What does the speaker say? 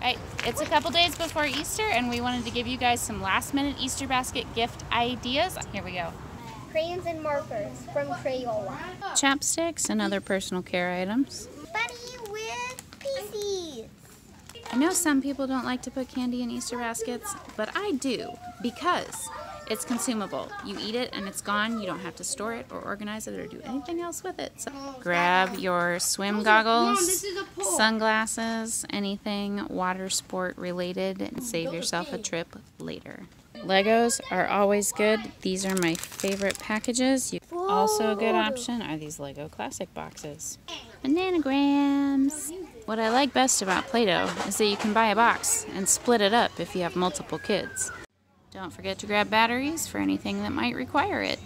Right, it's a couple days before Easter, and we wanted to give you guys some last minute Easter basket gift ideas. Here we go crayons and markers from Crayola. Chapsticks and other personal care items. Bunny with pieces. I know some people don't like to put candy in Easter baskets, but I do because it's consumable. You eat it and it's gone. You don't have to store it or organize it or do anything else with it. So grab your swim goggles, sunglasses, anything water sport related and save yourself a trip later. Legos are always good. These are my favorite packages. Also a good option are these Lego Classic boxes. Bananagrams. What I like best about Play-Doh is that you can buy a box and split it up if you have multiple kids. Don't forget to grab batteries for anything that might require it.